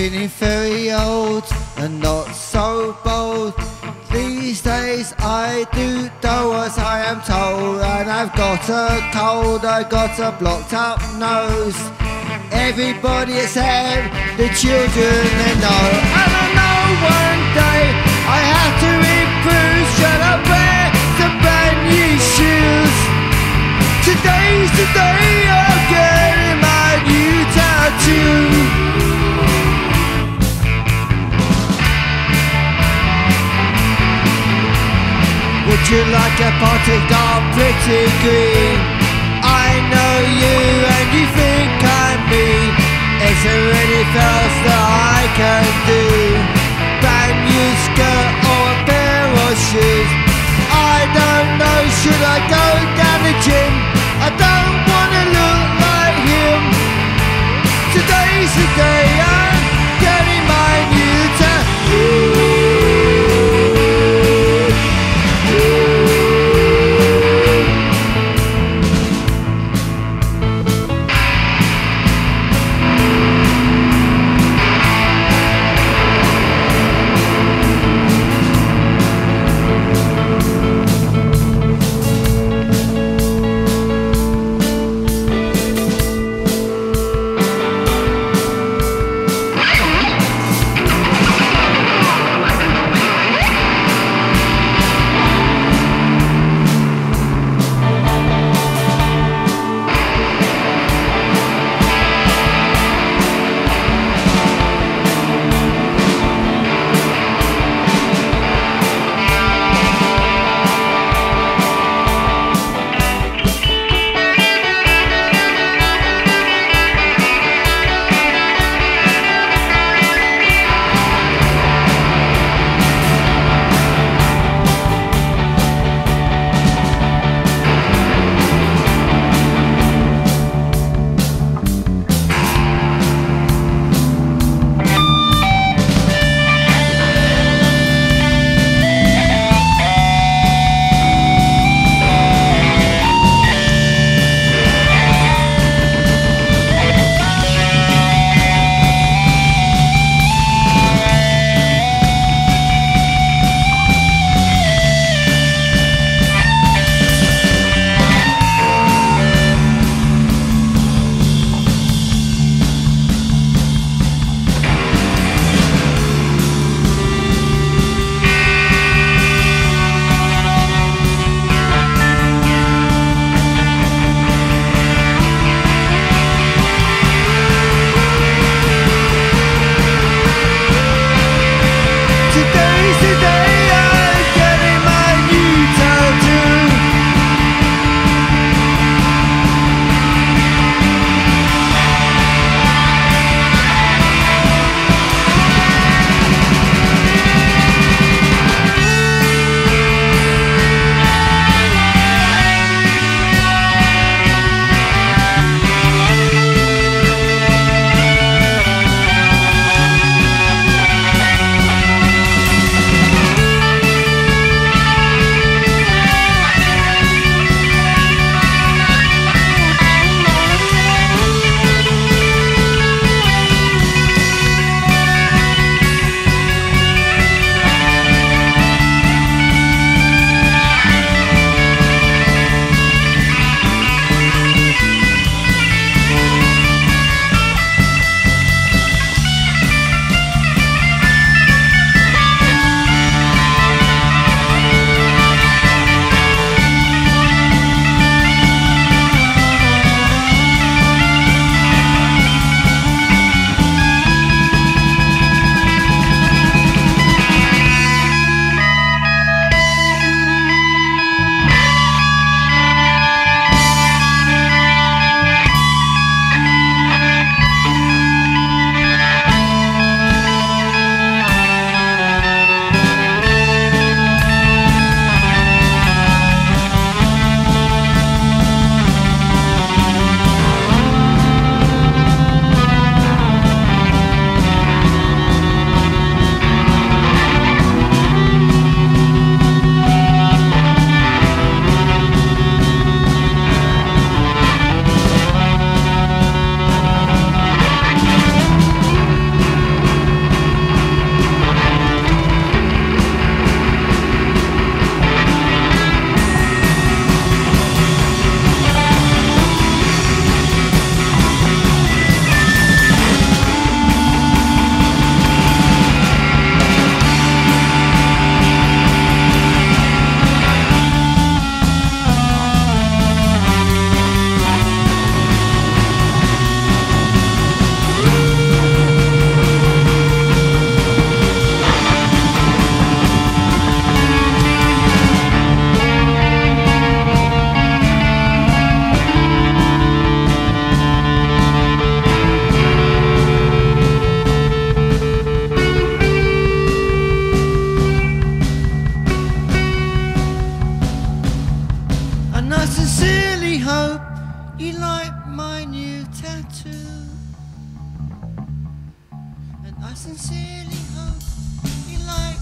feeling very old and not so bold. These days I do do as I am told, and I've got a cold, I got a blocked up nose. Everybody except the children they know, and I know one day I have to improve. You like a party gone pretty green? I know you and you think I'm me. Is there anything else that I can do? Tattoo. And I sincerely hope you like